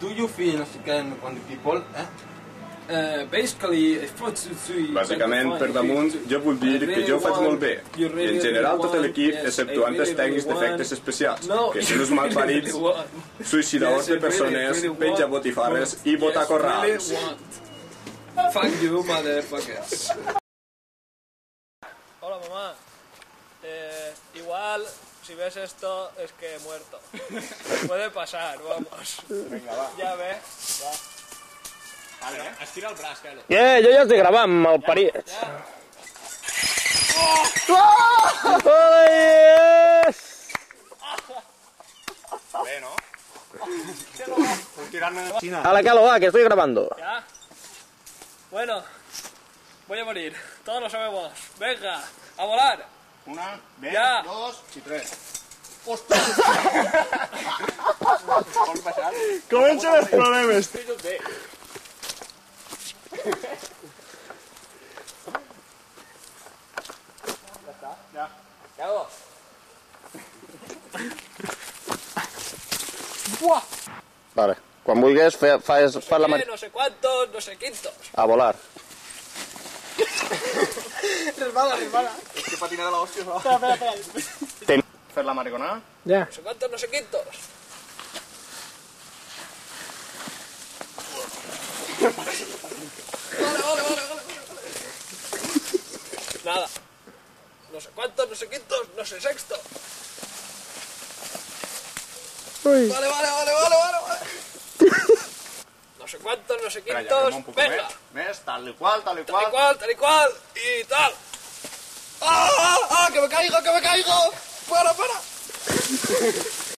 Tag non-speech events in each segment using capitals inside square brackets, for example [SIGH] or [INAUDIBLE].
do you feel again when the people eh? Uh, basically, Bàsicament, per damunt, jo vull dir que jo ho faig molt bé. I en general tot l'equip, exceptuant els tècnics d'efectes especials, que són uns malparits, suïcidadors de persones, penja botifarres i botacorrals. Fuck you, motherfuckers. Hola mamá. Eh, igual, si ves esto, es que he muerto. [LAUGHS] Puede pasar, vamos. Vinga, va. Ya ves. Vale, estira el braç, Kelo. Eh, jo ja estic gravant, malparits. Bé, no? [LAUGHS] Tirant... A la calo, va, que estoy grabando. ¿Ya? Bueno, voy a morir. Todos lo sabemos. Venga, a volar. Una, bé, Ja. dos i tres. Passar? Comencen els problemes. Bé. Vale. Quan vulguis, fe, fas, fas la mar... Eh, no sé cuántos, no sé quintos. A volar. Resbala, resbala. És que patina de l'hòstia, no? Espera, espera, espera. Ten... Fer la mariconada? Ja. No sé cuántos, no sé quintos. Vale, vale, vale, vale. Nada. No sé cuántos, no sé quintos, no sé sexto. Vale, vale, vale, vale, vale, vale. [LAUGHS] No sé cuántos, no sé quintos. poc Venga. Més, tal i qual, tal i Tal y cual, tal y cual, y tal. ¡Ah, ah, ah! ¡Que me caigo, que me caigo! ¡Para, para! [LAUGHS]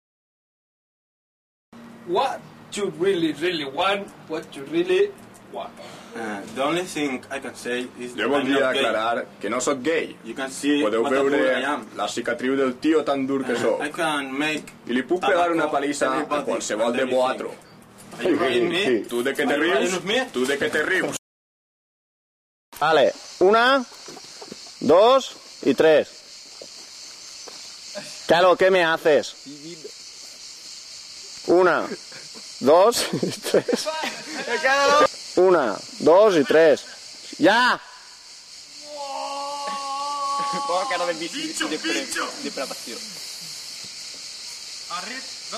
What you really, really want, what you really want. Uh, the only thing I can say is not gay. aclarar que no sóc gay. You can see Podeu what a fool I veure am. la cicatriu del tio tan dur que sóc. I can make I li puc pegar una palissa a qualsevol de [LAUGHS] me? Tu de què te rius? Tu de què te rius? Vale. Una, dos y tres. Calo, ¿qué me haces? Una, dos y tres. Una, dos y tres. ¡Ya!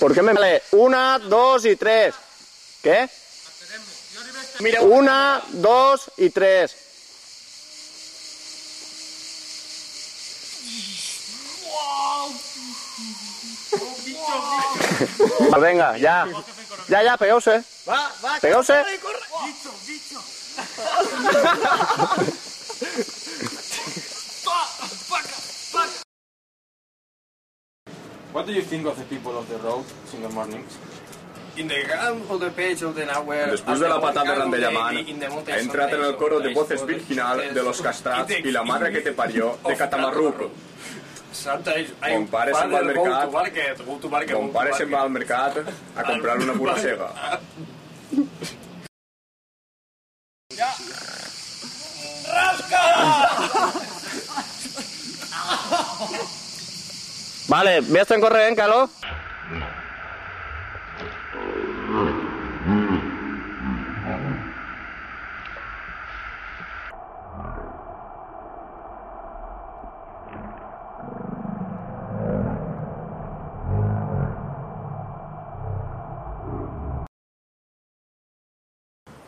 ¿Por qué me vale? Una, dos y tres. ¿Qué? Mira, Una, dos y tres. Pues venga, ya. Ya, ya, pegaose. va, va, Pegaose. corre, corre. [LAUGHS] What do you think of the people of the road in the mornings? In the ground of the page of the nowhere. Després de la patada grande llamant, ha entrat en el coro de voces virginal de los castrats i la madre que te parió de Catamarruco. Santa, hay mon pare se'n va al mercat, go market, market, mon pare se'n va al mercat a comprar una borrassega. Ja. Rasca! Vale, ve ves en corrent, ¿eh, calor.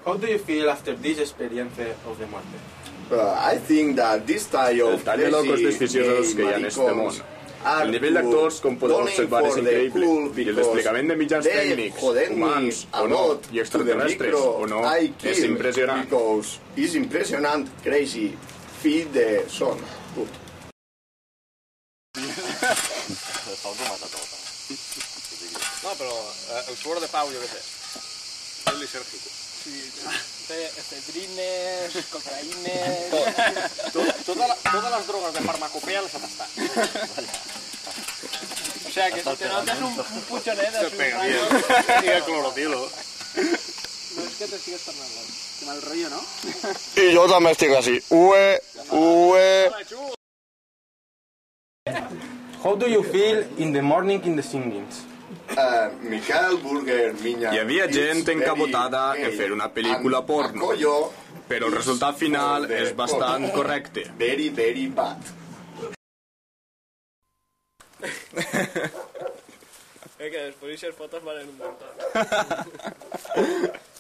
How do you feel after this experience of the muerte? Uh, I think that this El of de locos crazy desficiosos que hi ha en este món. El nivell d'actors, com podeu observar, és increïble. cool I el desplegament de mitjans tècnics, humans o no, i extraterrestres o no, I és impressionant. It's impressionant, crazy. Feed the son. [LAUGHS] No, però eh, el suor de Pau, jo què sé. És lisèrgico. Efedrines, cocaïnes... To, tota la, totes les drogues de farmacopea les ha tastat. O sea, que si te notas un, un puchonet Se pega bien. Sigue clorotilo. No es que te sigues tornando. Qué mal rollo, ¿no? Y yo también estoy así. Ue, ue. How do you feel in the morning in the singings? Hi havia gent encabotada a fer una pel·lícula porno, però el resultat final és bastant correcte. Very, very bad. [LAUGHS] Eh, que després aquestes fotos valen un muntó. [LAUGHS]